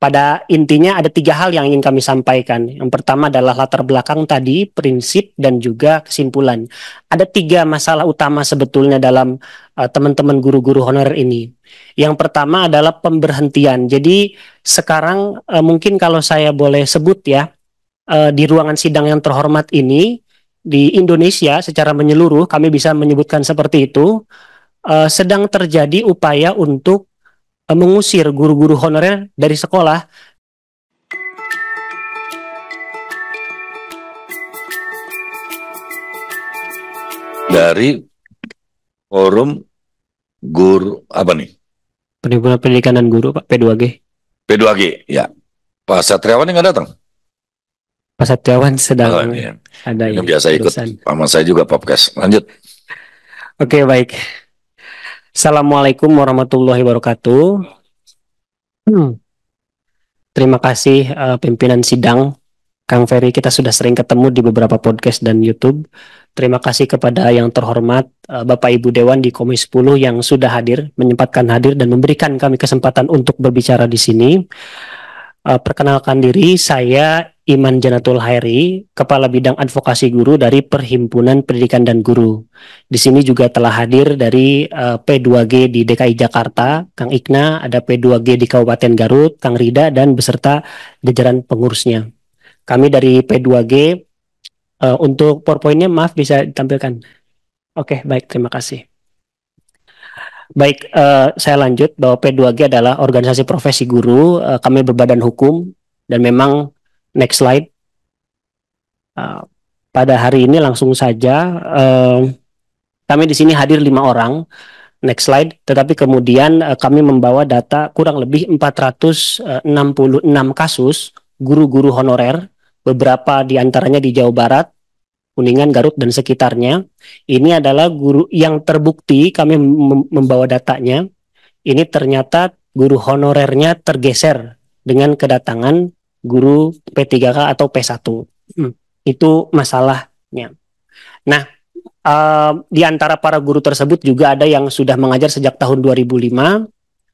pada intinya ada tiga hal yang ingin kami sampaikan. Yang pertama adalah latar belakang tadi, prinsip dan juga kesimpulan. Ada tiga masalah utama sebetulnya dalam uh, teman-teman guru-guru honorer ini. Yang pertama adalah pemberhentian. Jadi sekarang uh, mungkin kalau saya boleh sebut ya uh, di ruangan sidang yang terhormat ini di Indonesia secara menyeluruh kami bisa menyebutkan seperti itu uh, sedang terjadi upaya untuk Eh, mengusir guru-guru honorer dari sekolah dari forum guru apa nih? Perhimpunan Pendidikan dan Guru Pak P2G. P2G ya. Pak Satriawan nggak datang? Pak Satriawan sedang oh, iya. ada yang biasa ikut. Paman saya juga podcast. Lanjut. Oke baik. Assalamualaikum warahmatullahi wabarakatuh. Hmm. Terima kasih uh, pimpinan sidang Kang Ferry. Kita sudah sering ketemu di beberapa podcast dan YouTube. Terima kasih kepada yang terhormat uh, Bapak Ibu Dewan di Komisi 10 yang sudah hadir, menyempatkan hadir dan memberikan kami kesempatan untuk berbicara di sini. Uh, perkenalkan diri, saya Iman Janatul Hairi, Kepala Bidang Advokasi Guru dari Perhimpunan Pendidikan dan Guru. Di sini juga telah hadir dari uh, eh, P2G di DKI Jakarta, Kang Ikna, ada P2G di Kabupaten Garut, Kang Rida, dan beserta jajaran pengurusnya. Kami dari P2G, uh, eh, untuk PowerPoint-nya maaf bisa ditampilkan. Oke, baik, terima kasih. Baik, uh, saya lanjut bahwa P2G adalah organisasi profesi guru, uh, kami berbadan hukum, dan memang Next slide. Uh, pada hari ini langsung saja uh, kami di sini hadir lima orang. Next slide. Tetapi kemudian uh, kami membawa data kurang lebih 466 kasus guru-guru honorer, beberapa di antaranya di Jawa Barat, Kuningan, Garut dan sekitarnya. Ini adalah guru yang terbukti kami membawa datanya. Ini ternyata guru honorernya tergeser dengan kedatangan guru P3K atau P1. Hmm, itu masalahnya. Nah, uh, di antara para guru tersebut juga ada yang sudah mengajar sejak tahun 2005.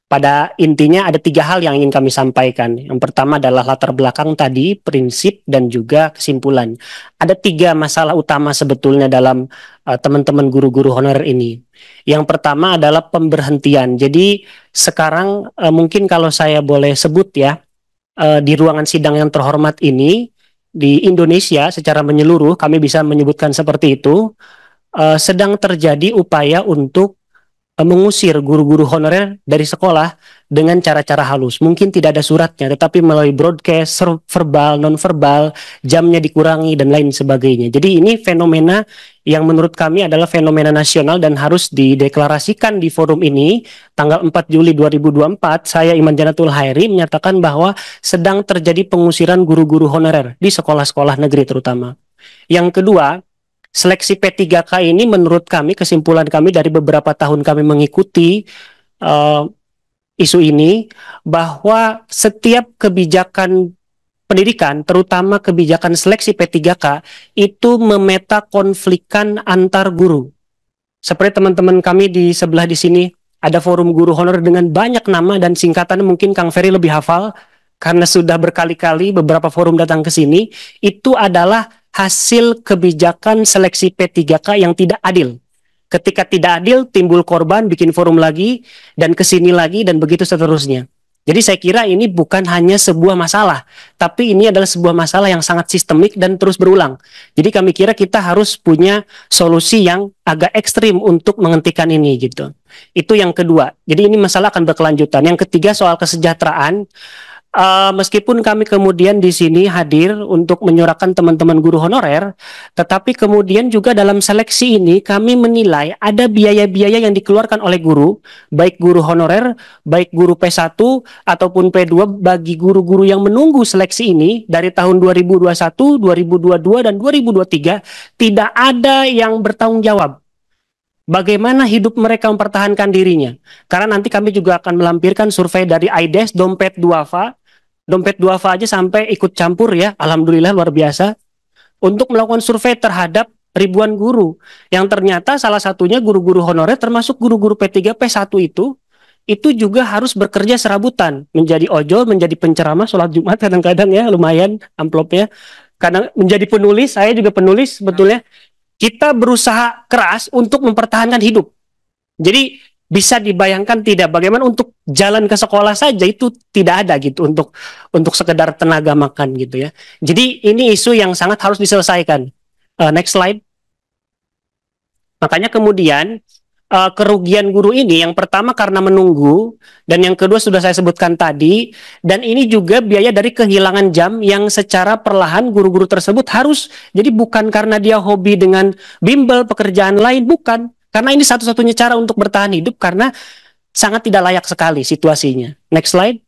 Pada intinya ada tiga hal yang ingin kami sampaikan. Yang pertama adalah latar belakang tadi, prinsip dan juga kesimpulan. Ada tiga masalah utama sebetulnya dalam uh, teman-teman guru-guru honorer ini. Yang pertama adalah pemberhentian. Jadi sekarang uh, mungkin kalau saya boleh sebut ya, uh, di ruangan sidang yang terhormat ini di Indonesia secara menyeluruh kami bisa menyebutkan seperti itu. Uh, sedang terjadi upaya untuk mengusir guru-guru honorer dari sekolah dengan cara-cara halus. Mungkin tidak ada suratnya, tetapi melalui broadcast, verbal, non-verbal, jamnya dikurangi, dan lain sebagainya. Jadi ini fenomena yang menurut kami adalah fenomena nasional dan harus dideklarasikan di forum ini tanggal 4 Juli 2024 saya Iman Janatul Hairi menyatakan bahwa sedang terjadi pengusiran guru-guru honorer di sekolah-sekolah negeri terutama. Yang kedua, seleksi P3K ini menurut kami kesimpulan kami dari beberapa tahun kami mengikuti uh, isu ini bahwa setiap kebijakan pendidikan, terutama kebijakan seleksi P3K, itu memeta konflikkan antar guru. Seperti teman-teman kami di sebelah di sini, ada forum guru honor dengan banyak nama dan singkatan mungkin Kang Ferry lebih hafal, karena sudah berkali-kali beberapa forum datang ke sini, itu adalah hasil kebijakan seleksi P3K yang tidak adil. Ketika tidak adil, timbul korban, bikin forum lagi, dan ke sini lagi, dan begitu seterusnya. Jadi saya kira ini bukan hanya sebuah masalah, tapi ini adalah sebuah masalah yang sangat sistemik dan terus berulang. Jadi kami kira kita harus punya solusi yang agak ekstrim untuk menghentikan ini gitu. Itu yang kedua. Jadi ini masalah akan berkelanjutan. Yang ketiga soal kesejahteraan uh, meskipun kami kemudian di sini hadir untuk menyuarakan teman-teman guru honorer, tetapi kemudian juga dalam seleksi ini kami menilai ada biaya-biaya yang dikeluarkan oleh guru, baik guru honorer, baik guru P1 ataupun P2 bagi guru-guru yang menunggu seleksi ini dari tahun 2021, 2022 dan 2023 tidak ada yang bertanggung jawab Bagaimana hidup mereka mempertahankan dirinya? Karena nanti kami juga akan melampirkan survei dari IDES, Dompet Duafa, dompet duafa aja sampai ikut campur ya, alhamdulillah luar biasa untuk melakukan survei terhadap ribuan guru yang ternyata salah satunya guru-guru honorer termasuk guru-guru P3 P1 itu itu juga harus bekerja serabutan, menjadi ojol, menjadi penceramah sholat Jumat kadang-kadang ya lumayan amplopnya. Kadang menjadi penulis, saya juga penulis sebetulnya. Kita berusaha keras untuk mempertahankan hidup. Jadi bisa dibayangkan tidak bagaimana untuk jalan ke sekolah saja itu tidak ada gitu untuk untuk sekedar tenaga makan gitu ya. Jadi ini isu yang sangat harus diselesaikan. Uh, next slide. Makanya kemudian uh, kerugian guru ini yang pertama karena menunggu dan yang kedua sudah saya sebutkan tadi dan ini juga biaya dari kehilangan jam yang secara perlahan guru-guru tersebut harus jadi bukan karena dia hobi dengan bimbel pekerjaan lain bukan karena ini satu-satunya cara untuk bertahan hidup karena sangat tidak layak sekali situasinya. Next slide.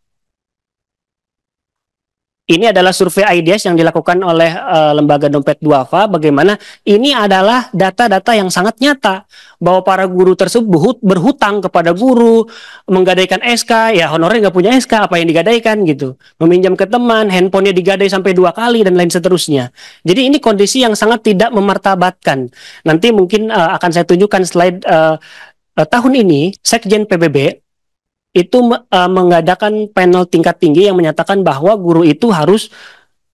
Ini adalah survei IDS yang dilakukan oleh uh, lembaga dompet duafa. Bagaimana ini adalah data-data yang sangat nyata bahwa para guru tersebut berhutang kepada guru, menggadaikan SK, ya honorer nggak punya SK, apa yang digadaikan gitu, meminjam ke teman, handphonenya digadai sampai dua kali dan lain seterusnya. Jadi ini kondisi yang sangat tidak memartabatkan. Nanti mungkin uh, akan saya tunjukkan slide uh, uh, tahun ini Sekjen PBB itu uh, mengadakan panel tingkat tinggi yang menyatakan bahwa guru itu harus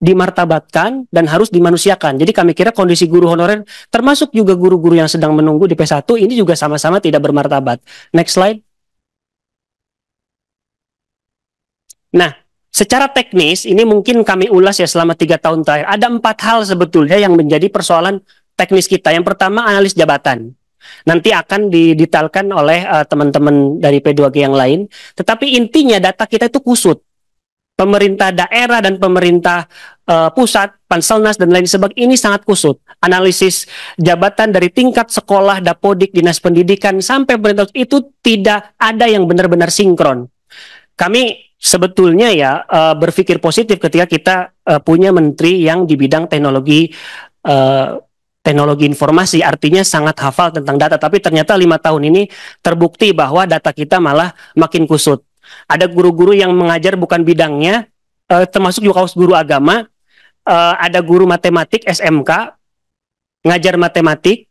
dimartabatkan dan harus dimanusiakan. Jadi kami kira kondisi guru honorer termasuk juga guru-guru yang sedang menunggu di P1 ini juga sama-sama tidak bermartabat. Next slide. Nah, secara teknis ini mungkin kami ulas ya selama tiga tahun terakhir. Ada empat hal sebetulnya yang menjadi persoalan teknis kita. Yang pertama analis jabatan. Nanti akan didetailkan oleh uh, teman-teman dari P2G yang lain. Tetapi intinya data kita itu kusut. Pemerintah daerah dan pemerintah uh, pusat, Panselnas dan lain sebagainya ini sangat kusut. Analisis jabatan dari tingkat sekolah, dapodik, dinas pendidikan sampai pemerintah itu tidak ada yang benar-benar sinkron. Kami sebetulnya ya uh, berpikir positif ketika kita punya menteri yang di bidang teknologi teknologi informasi artinya sangat hafal tentang data. Tapi ternyata lima tahun ini terbukti bahwa data kita malah makin kusut. Ada guru-guru yang mengajar bukan bidangnya uh, termasuk juga kaus guru agama. Uh, ada guru matematik SMK ngajar matematik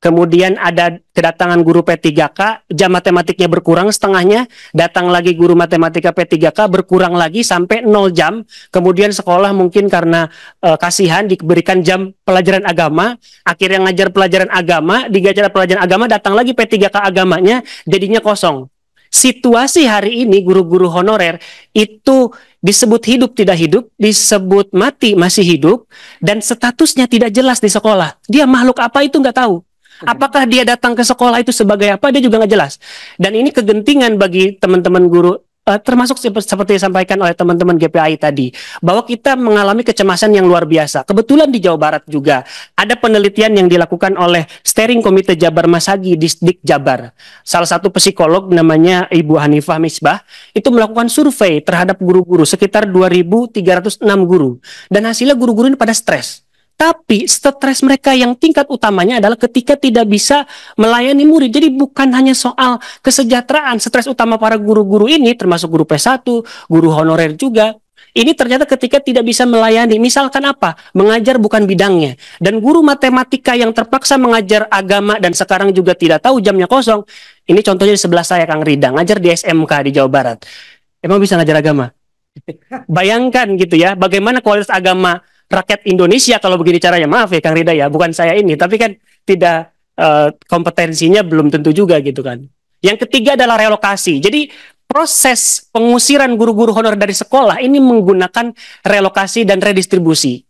Kemudian ada kedatangan guru P3K, jam matematiknya berkurang setengahnya, datang lagi guru matematika P3K berkurang lagi sampai 0 jam. Kemudian sekolah mungkin karena uh, kasihan diberikan jam pelajaran agama, akhirnya ngajar pelajaran agama, digajar pelajaran agama datang lagi P3K agamanya jadinya kosong. Situasi hari ini guru-guru honorer itu disebut hidup tidak hidup, disebut mati masih hidup, dan statusnya tidak jelas di sekolah. Dia makhluk apa itu nggak tahu Apakah dia datang ke sekolah itu sebagai apa? Dia juga nggak jelas. Dan ini kegentingan bagi teman-teman guru uh, termasuk seperti disampaikan oleh teman-teman GPI tadi bahwa kita mengalami kecemasan yang luar biasa. Kebetulan di Jawa Barat juga ada penelitian yang dilakukan oleh Steering Komite Jabar Masagi di Dik Jabar. Salah satu psikolog namanya Ibu Hanifah Misbah itu melakukan survei terhadap guru-guru sekitar 2.306 guru dan hasilnya guru-guru ini pada stres tapi stres mereka yang tingkat utamanya adalah ketika tidak bisa melayani murid. Jadi bukan hanya soal kesejahteraan, stres utama para guru-guru ini termasuk guru P1, guru honorer juga. Ini ternyata ketika tidak bisa melayani, misalkan apa? Mengajar bukan bidangnya. Dan guru matematika yang terpaksa mengajar agama dan sekarang juga tidak tahu jamnya kosong. Ini contohnya di sebelah saya Kang Rida, ngajar di SMK di Jawa Barat. Emang bisa ngajar agama? Bayangkan gitu ya, bagaimana kualitas agama rakyat Indonesia kalau begini caranya. Maaf ya Kang Rida ya bukan saya ini tapi kan tidak uh, kompetensinya belum tentu juga gitu kan. Yang ketiga adalah relokasi. Jadi proses pengusiran guru-guru honor dari sekolah ini menggunakan relokasi dan redistribusi.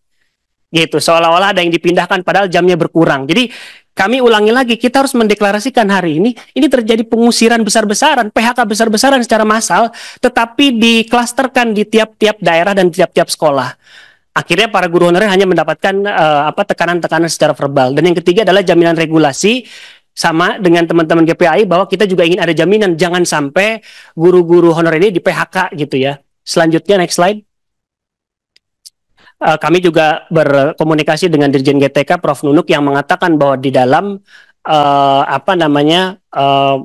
Gitu seolah-olah ada yang dipindahkan padahal jamnya berkurang. Jadi kami ulangi lagi kita harus mendeklarasikan hari ini ini terjadi pengusiran besar-besaran PHK besar-besaran secara massal tetapi diklasterkan di tiap-tiap daerah dan tiap-tiap sekolah akhirnya para guru honorer hanya mendapatkan uh, apa tekanan-tekanan secara verbal. Dan yang ketiga adalah jaminan regulasi sama dengan teman-teman GPI bahwa kita juga ingin ada jaminan jangan sampai guru-guru honorer ini di PHK gitu ya. Selanjutnya next slide. Uh, kami juga berkomunikasi dengan Dirjen GTK Prof. Nunuk yang mengatakan bahwa di dalam uh, apa namanya uh,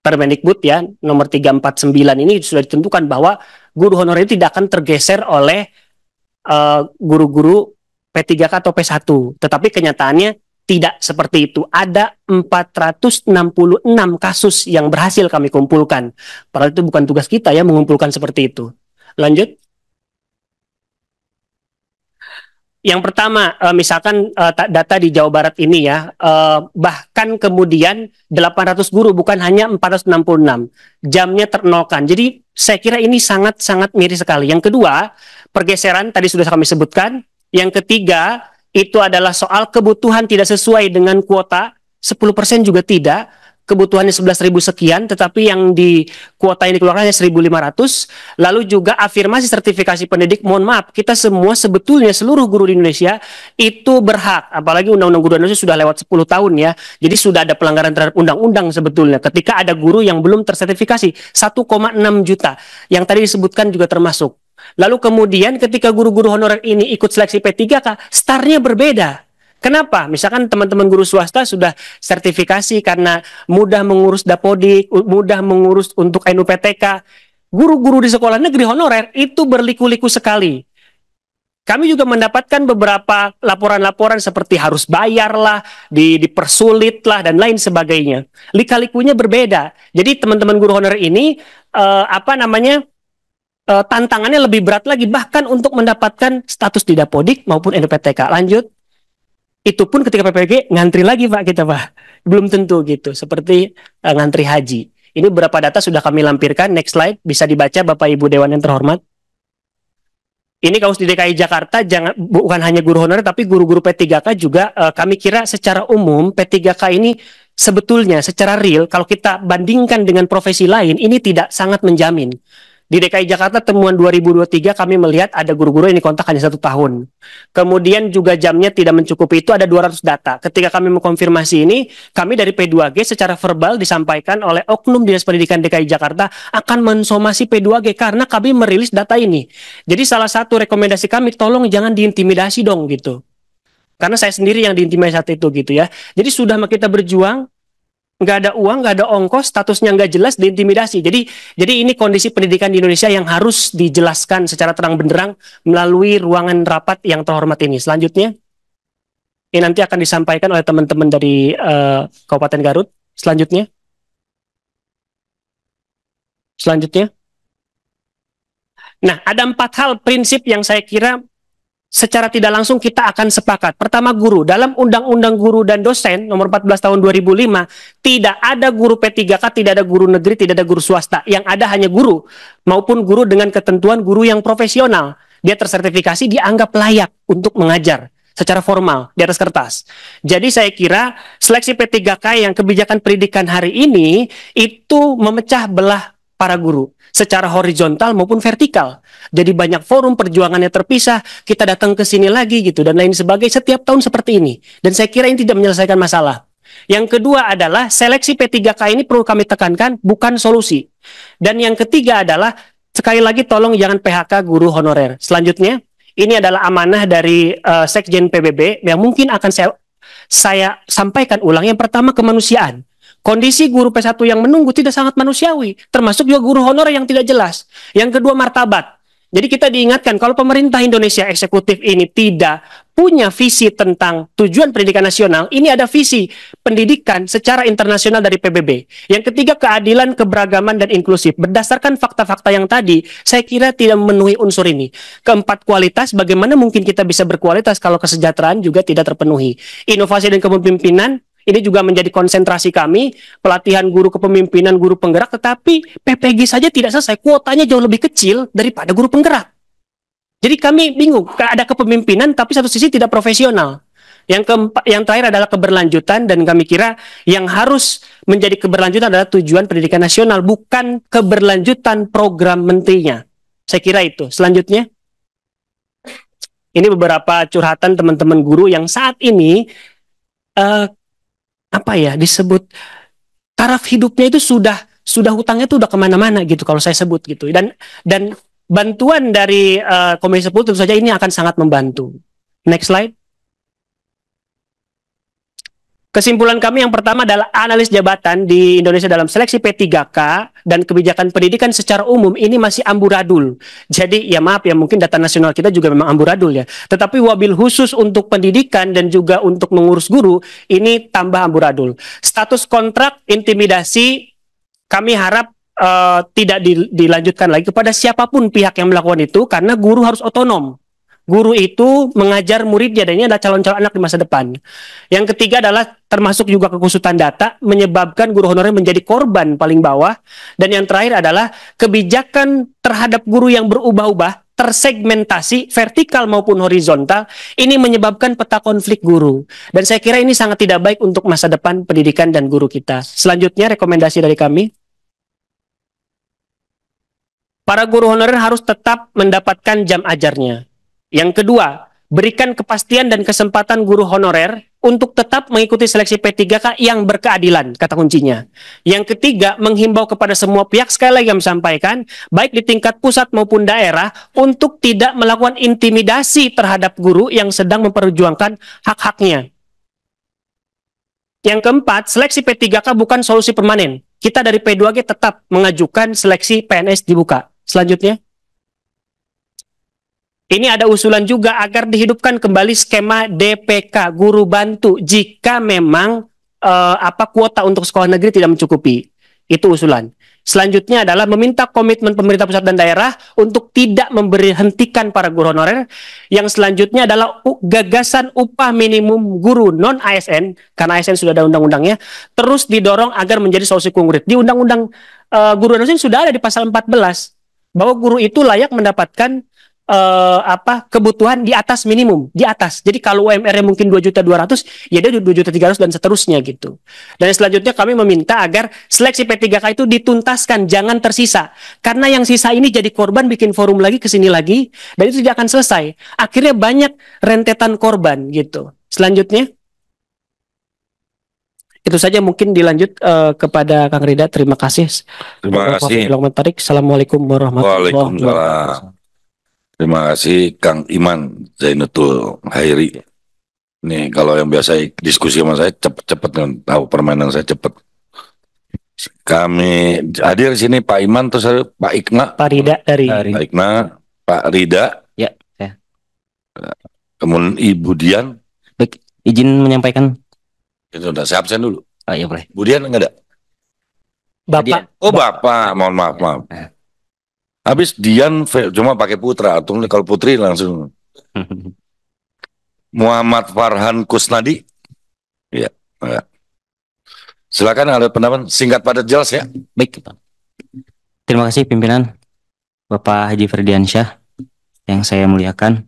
Permendikbud ya nomor 349 ini sudah ditentukan bahwa guru honorer tidak akan tergeser oleh eh, guru-guru P3K atau P1. Tetapi kenyataannya Tidak seperti itu. Ada 466 kasus yang berhasil kami kumpulkan. Padahal itu bukan tugas kita ya mengumpulkan seperti itu. Lanjut. Yang pertama, uh, misalkan uh, data di Jawa Barat ini ya, uh, bahkan kemudian 800 guru bukan hanya 466, jamnya ternolkan. Jadi saya kira ini sangat-sangat miris sekali. Yang kedua, pergeseran tadi sudah kami sebutkan. Yang ketiga, itu adalah soal kebutuhan tidak sesuai dengan kuota, 10% juga tidak kebutuhannya 11.000 sekian, tetapi yang di kuota yang dikeluarkan hanya 1.500. Lalu juga afirmasi sertifikasi pendidik, mohon maaf, kita semua sebetulnya seluruh guru di Indonesia itu berhak, apalagi Undang-Undang Guru Indonesia sudah lewat 10 tahun ya, jadi sudah ada pelanggaran terhadap undang-undang sebetulnya. Ketika ada guru yang belum tersertifikasi, 1,6 juta, yang tadi disebutkan juga termasuk. Lalu kemudian ketika guru-guru honorer ini ikut seleksi P3K, startnya berbeda Kenapa? Misalkan teman-teman guru swasta sudah sertifikasi karena mudah mengurus dapodik, mudah mengurus untuk NUPTK. Guru-guru di sekolah negeri honorer itu berliku-liku sekali. Kami juga mendapatkan beberapa laporan-laporan seperti harus bayar lah, di, dipersulit lah, dan lain sebagainya. Lika-likunya berbeda. Jadi teman-teman guru honorer ini, uh, apa namanya, uh, tantangannya lebih berat lagi, bahkan untuk mendapatkan status di Dapodik maupun NUPTK. Lanjut itu pun ketika PPG ngantri lagi Pak kita Pak. Belum tentu gitu. Seperti uh, ngantri haji. Ini beberapa data sudah kami lampirkan. Next slide bisa dibaca Bapak Ibu Dewan yang terhormat. Ini kasus di DKI Jakarta jangan bukan hanya guru honorer tapi guru-guru P3K juga uh, kami kira secara umum P3K ini sebetulnya secara real kalau kita bandingkan dengan profesi lain ini tidak sangat menjamin. Di DKI Jakarta temuan 2023 kami melihat ada guru-guru yang dikontak hanya satu tahun. Kemudian juga jamnya tidak mencukupi itu ada 200 data. Ketika kami mengkonfirmasi ini, kami dari P2G secara verbal disampaikan oleh Oknum Dinas Pendidikan DKI Jakarta akan mensomasi P2G karena kami merilis data ini. Jadi salah satu rekomendasi kami tolong jangan diintimidasi dong gitu. Karena saya sendiri yang diintimidasi saat itu gitu ya. Jadi sudah kita berjuang, nggak ada uang, nggak ada ongkos, statusnya nggak jelas, diintimidasi. Jadi, jadi ini kondisi pendidikan di Indonesia yang harus dijelaskan secara terang benderang melalui ruangan rapat yang terhormat ini. Selanjutnya, ini nanti akan disampaikan oleh teman-teman dari uh, Kabupaten Garut. Selanjutnya, selanjutnya. Nah, ada empat hal prinsip yang saya kira secara tidak langsung kita akan sepakat. Pertama guru, dalam Undang-Undang Guru dan Dosen nomor 14 tahun 2005 tidak ada guru P3K, tidak ada guru negeri, tidak ada guru swasta. Yang ada hanya guru maupun guru dengan ketentuan guru yang profesional. Dia tersertifikasi dianggap layak untuk mengajar secara formal di atas kertas. Jadi saya kira seleksi P3K yang kebijakan pendidikan hari ini itu memecah belah para guru secara horizontal maupun vertikal. Jadi banyak forum perjuangannya terpisah, kita datang ke sini lagi gitu dan lain sebagainya setiap tahun seperti ini. Dan saya kira ini tidak menyelesaikan masalah. Yang kedua adalah seleksi P3K ini perlu kami tekankan bukan solusi. Dan yang ketiga adalah sekali lagi tolong jangan PHK guru honorer. Selanjutnya, ini adalah amanah dari uh, Sekjen PBB yang mungkin akan saya saya sampaikan ulang. Yang pertama kemanusiaan. Kondisi guru P1 yang menunggu tidak sangat manusiawi, termasuk juga guru honor yang tidak jelas. Yang kedua martabat. Jadi kita diingatkan kalau pemerintah Indonesia eksekutif ini tidak punya visi tentang tujuan pendidikan nasional, ini ada visi pendidikan secara internasional dari PBB. Yang ketiga keadilan, keberagaman dan inklusif. Berdasarkan fakta-fakta yang tadi, saya kira tidak memenuhi unsur ini. Keempat kualitas, bagaimana mungkin kita bisa berkualitas kalau kesejahteraan juga tidak terpenuhi. Inovasi dan kepemimpinan, ini juga menjadi konsentrasi kami, pelatihan guru kepemimpinan, guru penggerak, tetapi PPG saja tidak selesai, kuotanya jauh lebih kecil daripada guru penggerak. Jadi kami bingung, ada kepemimpinan tapi satu sisi tidak profesional. Yang keempat, yang terakhir adalah keberlanjutan dan kami kira yang harus menjadi keberlanjutan adalah tujuan pendidikan nasional, bukan keberlanjutan program menterinya. Saya kira itu. Selanjutnya, ini beberapa curhatan teman-teman guru yang saat ini uh, apa ya disebut taraf hidupnya itu sudah sudah hutangnya itu udah ke mana-mana gitu kalau saya sebut gitu dan dan bantuan dari uh, Komisi 10 tentu saja ini akan sangat membantu. Next slide. Kesimpulan kami yang pertama adalah analis jabatan di Indonesia dalam seleksi P3K dan kebijakan pendidikan secara umum ini masih amburadul. Jadi ya maaf ya mungkin data nasional kita juga memang amburadul ya. Tetapi wabil khusus untuk pendidikan dan juga untuk mengurus guru ini tambah amburadul. Status kontrak intimidasi kami harap uh, tidak dilanjutkan lagi kepada siapa pun pihak yang melakukan itu karena guru harus otonom guru itu mengajar muridnya dan ini adalah calon-calon anak di masa depan. Yang ketiga adalah termasuk juga kekusutan data menyebabkan guru honorer menjadi korban paling bawah dan yang terakhir adalah kebijakan terhadap guru yang berubah-ubah tersegmentasi vertikal maupun horizontal ini menyebabkan peta konflik guru dan saya kira ini sangat tidak baik untuk masa depan pendidikan dan guru kita. Selanjutnya rekomendasi dari kami Para guru honorer harus tetap mendapatkan jam ajarnya. Yang kedua, berikan kepastian dan kesempatan guru honorer untuk tetap mengikuti seleksi P3K yang berkeadilan, kata kuncinya. Yang ketiga, menghimbau kepada semua pihak, sekali lagi yang sampaikan, baik di tingkat pusat maupun daerah, untuk tidak melakukan intimidasi terhadap guru yang sedang memperjuangkan hak-haknya. Yang keempat, seleksi P3K bukan solusi permanen. Kita dari P2G tetap mengajukan seleksi PNS dibuka. Selanjutnya. Ini ada usulan juga agar dihidupkan kembali skema DPK guru bantu jika memang uh, apa kuota untuk sekolah negeri tidak mencukupi. Itu usulan. Selanjutnya adalah meminta komitmen pemerintah pusat dan daerah untuk tidak memberhentikan para guru honorer. Yang selanjutnya adalah gagasan upah minimum guru non ASN karena ASN sudah ada undang-undangnya terus didorong agar menjadi solusi konkret. Di undang-undang uh, guru ASN sudah ada di pasal 14 bahwa guru itu layak mendapatkan uh, apa kebutuhan di atas minimum, di atas. Jadi kalau UMR-nya mungkin 2 juta 200, ya dia 2 juta 300 dan seterusnya gitu. Dan selanjutnya kami meminta agar seleksi P3K itu dituntaskan, jangan tersisa. Karena yang sisa ini jadi korban bikin forum lagi ke sini lagi dan itu tidak akan selesai. Akhirnya banyak rentetan korban gitu. Selanjutnya itu saja mungkin dilanjut uh, kepada Kang Rida. Terima kasih. Terima kasih. Assalamualaikum warahmatullahi wabarakatuh. Terima kasih Kang Iman Zainutul Hairi. Nih kalau yang biasa diskusi sama saya cepet-cepet kan tahu permainan saya cepet. Kami hadir sini Pak Iman terus ada Pak Ikna. Pak Rida dari Pak Ikna, Pak Rida. Ya, ya. Kemudian Ibu Dian. Baik, izin menyampaikan. Itu udah saya absen dulu. Oh iya boleh. Bu Dian enggak ada? Bapak. Oh Bapak, mohon maaf maaf. Nah. Habis Dian cuma pakai putra atau kalau putri langsung Muhammad Farhan Kusnadi. Ya, ya. Silakan ada pendapat singkat padat jelas ya. Baik. Terima kasih pimpinan Bapak Haji Ferdiansyah yang saya muliakan.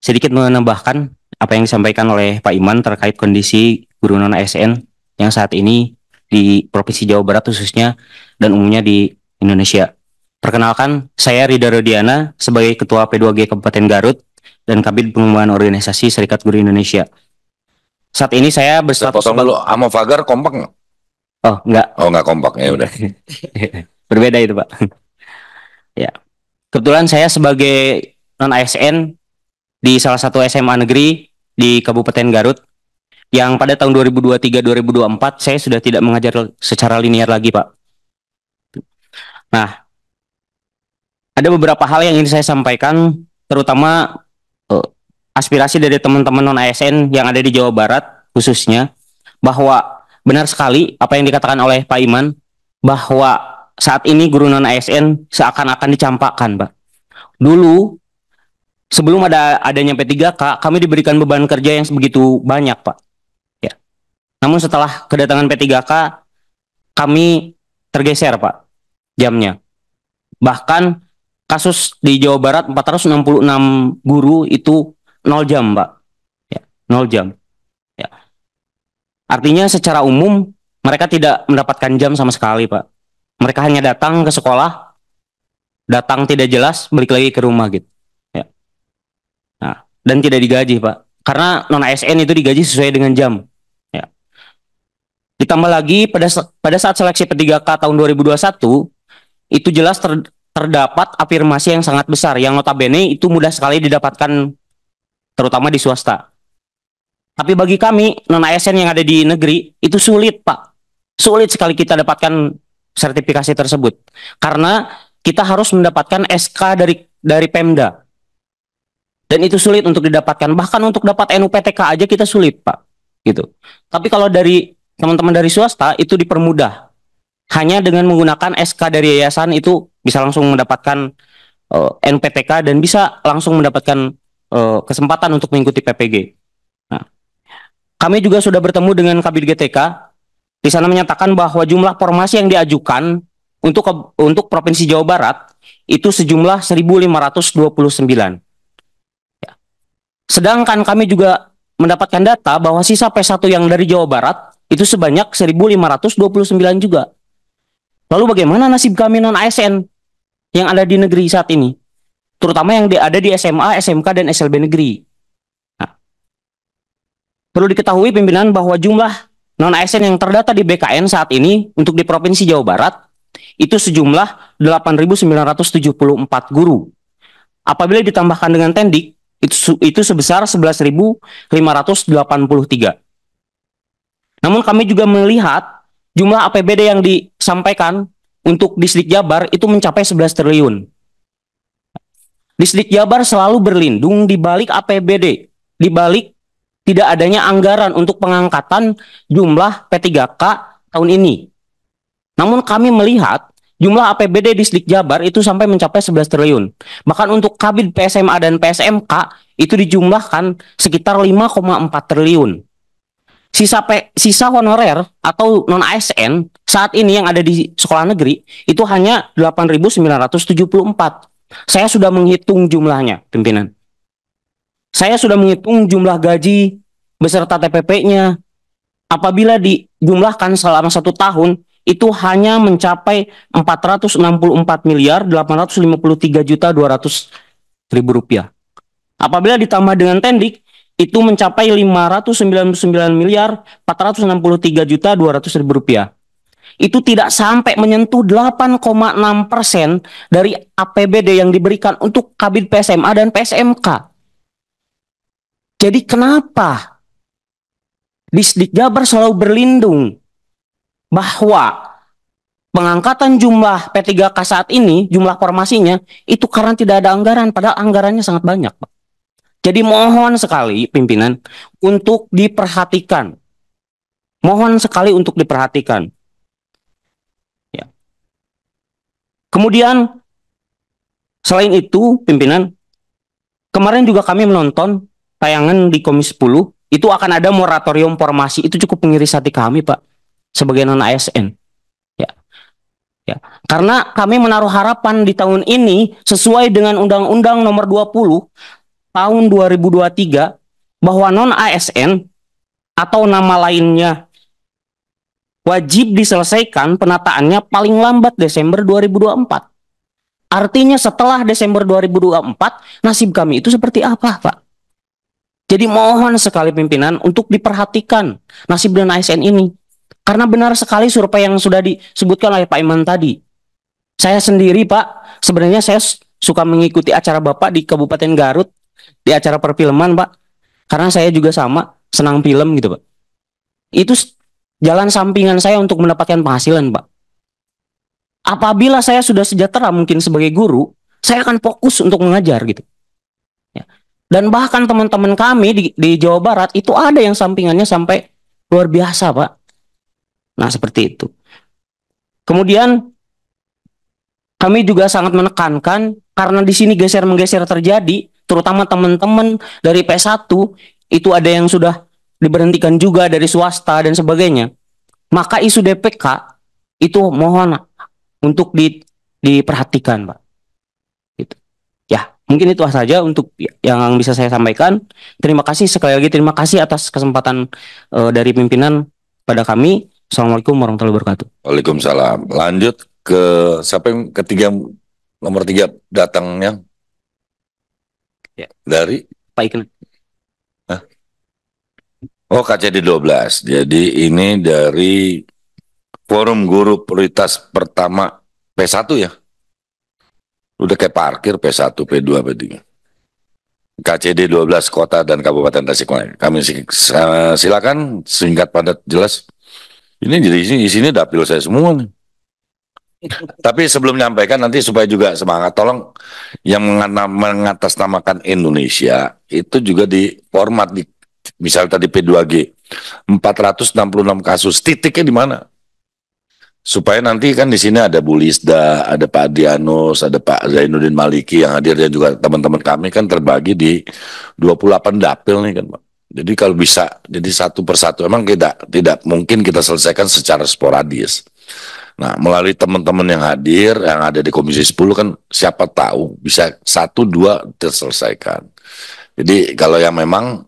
Sedikit menambahkan apa yang disampaikan oleh Pak Iman terkait kondisi guru non ASN yang saat ini di Provinsi Jawa Barat khususnya dan umumnya di Indonesia. Perkenalkan, saya Rida Rodiana sebagai Ketua P2G Kabupaten Garut dan Kabid Pengembangan Organisasi Serikat Guru Indonesia. Saat ini saya berstatus Potong dulu, Amo Fagar kompak nggak? Oh, enggak. Oh, enggak kompak. Ya udah. Berbeda itu, Pak. ya. Kebetulan saya sebagai non ASN di salah satu SMA negeri di Kabupaten Garut yang pada tahun 2023-2024 saya sudah tidak mengajar secara linear lagi, Pak. Nah, ada beberapa hal yang ingin saya sampaikan, terutama uh, aspirasi dari teman-teman non ASN yang ada di Jawa Barat khususnya, bahwa benar sekali apa yang dikatakan oleh Pak Iman, bahwa saat ini guru non ASN seakan-akan dicampakkan, Pak. Dulu sebelum ada adanya P3K, kami diberikan beban kerja yang begitu banyak, Pak. Ya. Namun setelah kedatangan P3K, kami tergeser, Pak, jamnya. Bahkan kasus di Jawa Barat 466 guru itu 0 jam, Pak. Ya, 0 jam. Ya. Artinya secara umum mereka tidak mendapatkan jam sama sekali, Pak. Mereka hanya datang ke sekolah, datang tidak jelas, balik lagi ke rumah gitu. Ya. Nah, dan tidak digaji, Pak. Karena non ASN itu digaji sesuai dengan jam. Ya. Ditambah lagi pada pada saat seleksi P3K tahun 2021 itu jelas ter, terdapat afirmasi yang sangat besar yang notabene itu mudah sekali didapatkan terutama di swasta. Tapi bagi kami non ASN yang ada di negeri itu sulit, Pak. Sulit sekali kita dapatkan sertifikasi tersebut. Karena kita harus mendapatkan SK dari dari Pemda. Dan itu sulit untuk didapatkan. Bahkan untuk dapat NUPTK aja kita sulit, Pak. Gitu. Tapi kalau dari teman-teman dari swasta itu dipermudah. Hanya dengan menggunakan SK dari yayasan itu bisa langsung mendapatkan uh, NPTK dan bisa langsung mendapatkan uh, kesempatan untuk mengikuti PPG. Nah, kami juga sudah bertemu dengan Kabid GTK. Di sana menyatakan bahwa jumlah formasi yang diajukan untuk untuk Provinsi Jawa Barat itu sejumlah 1529. Ya. Sedangkan kami juga mendapatkan data bahwa sisa P1 yang dari Jawa Barat itu sebanyak 1529 juga. Lalu bagaimana nasib kami non ASN yang ada di negeri saat ini? Terutama yang ada di SMA, SMK dan SLB negeri. Nah, perlu diketahui pimpinan bahwa jumlah non ASN yang terdata di BKN saat ini untuk di Provinsi Jawa Barat itu sejumlah 8.974 guru. Apabila ditambahkan dengan tendik, itu, itu sebesar 11.583. Namun kami juga melihat jumlah APBD yang disampaikan untuk distrik Jabar itu mencapai 11 triliun. Distrik Jabar selalu berlindung di balik APBD, di balik tidak adanya anggaran untuk pengangkatan jumlah P3K tahun ini. Namun kami melihat jumlah APBD di Distrik Jabar itu sampai mencapai 11 triliun. Bahkan untuk Kabid PSMA dan PSMK itu dijumlahkan sekitar 5,4 triliun. Sisa P, sisa honorer atau non ASN saat ini yang ada di sekolah negeri itu hanya 8.974. Saya sudah menghitung jumlahnya, pimpinan. Saya sudah menghitung jumlah gaji beserta TPP-nya. Apabila dijumlahkan selama satu tahun, itu hanya mencapai 464 miliar 853 juta 200 ribu rupiah. Apabila ditambah dengan tendik, itu mencapai 599 miliar 463 juta 200 ribu rupiah. Itu tidak sampai menyentuh 8,6 persen dari APBD yang diberikan untuk Kabid PSMA dan PSMK. Jadi kenapa Disdik Jabar selalu berlindung bahwa pengangkatan jumlah P3K saat ini, jumlah formasinya, itu karena tidak ada anggaran, padahal anggarannya sangat banyak. Pak. Jadi mohon sekali pimpinan untuk diperhatikan. Mohon sekali untuk diperhatikan. Ya. Kemudian selain itu pimpinan kemarin juga kami menonton tayangan di Komisi 10 itu akan ada moratorium formasi itu cukup mengiris hati kami Pak sebagai non ASN. Ya. Ya, karena kami menaruh harapan di tahun ini sesuai dengan Undang-Undang Nomor 20 tahun 2023 bahwa non ASN atau nama lainnya wajib diselesaikan penataannya paling lambat Desember 2024. Artinya setelah Desember 2024 nasib kami itu seperti apa, Pak? Jadi mohon sekali pimpinan untuk diperhatikan nasib dan ASN ini. Karena benar sekali survei yang sudah disebutkan oleh Pak Iman tadi. Saya sendiri Pak, sebenarnya saya suka mengikuti acara Bapak di Kabupaten Garut di acara perfilman Pak. Karena saya juga sama senang film gitu Pak. Itu jalan sampingan saya untuk mendapatkan penghasilan Pak. Apabila saya sudah sejahtera mungkin sebagai guru, saya akan fokus untuk mengajar gitu. Ya. Dan bahkan teman-teman kami di, di Jawa Barat itu ada yang sampingannya sampai luar biasa Pak. Nah, seperti itu. Kemudian kami juga sangat menekankan karena di sini geser menggeser terjadi, terutama teman-teman dari P1 itu ada yang sudah diberhentikan juga dari swasta dan sebagainya. Maka isu DPK itu mohon untuk di, diperhatikan, Pak. Gitu. Ya, mungkin itu saja untuk yang bisa saya sampaikan. Terima kasih sekali lagi terima kasih atas kesempatan uh, dari pimpinan pada kami. Assalamualaikum warahmatullahi wabarakatuh. Waalaikumsalam. Lanjut ke siapa yang ketiga nomor tiga datangnya Ya. dari Pak Ikna. oh KCD 12. Jadi ini dari Forum Guru Prioritas Pertama P1 ya. Udah kayak parkir P1, P2, P3. KCD 12 kota dan kabupaten Tasikmalaya. Kami silakan singkat padat jelas. Ini jadi ini isinya dapil saya semua nih. Tapi sebelum menyampaikan nanti supaya juga semangat, tolong yang mengatasnamakan Indonesia itu juga di format di misal tadi P2G 466 kasus titiknya di mana? Supaya nanti kan di sini ada Bu Lisda, ada Pak Dianus, ada Pak Zainuddin Maliki yang hadir dan juga teman-teman kami kan terbagi di 28 dapil nih kan Pak. Jadi kalau bisa jadi satu persatu emang tidak tidak mungkin kita selesaikan secara sporadis. Nah, melalui teman-teman yang hadir, yang ada di Komisi 10 kan siapa tahu bisa satu dua terselesaikan. Jadi kalau yang memang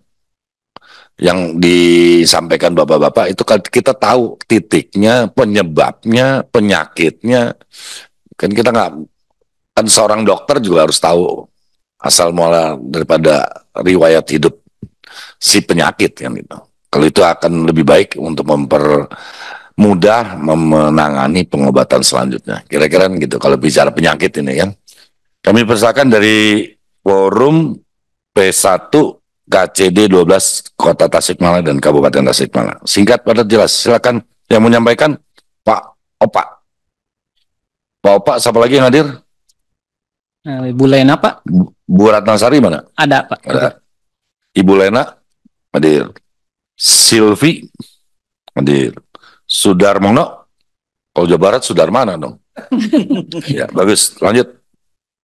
yang disampaikan bapak-bapak itu kan kita tahu titiknya, penyebabnya, penyakitnya. Kan kita nggak kan seorang dokter juga harus tahu asal mula daripada riwayat hidup si penyakit kan gitu. Kalau itu akan lebih baik untuk mempermudah menangani pengobatan selanjutnya. Kira-kira gitu kalau bicara penyakit ini kan. Kami persilakan dari forum P1 KCD 12 Kota Tasikmalaya dan Kabupaten Tasikmalaya. Singkat padat jelas. Silakan yang menyampaikan Pak Opa. Pak Opa, siapa lagi yang hadir? Eh, Ibu Lena Pak, Bu Bu Ratnasari mana? ada Pak. Ada. Ibu Lena hadir. Silvi hadir. Sudarmono. Kalau Jawa Barat Sudarmana dong. ya, bagus. Lanjut.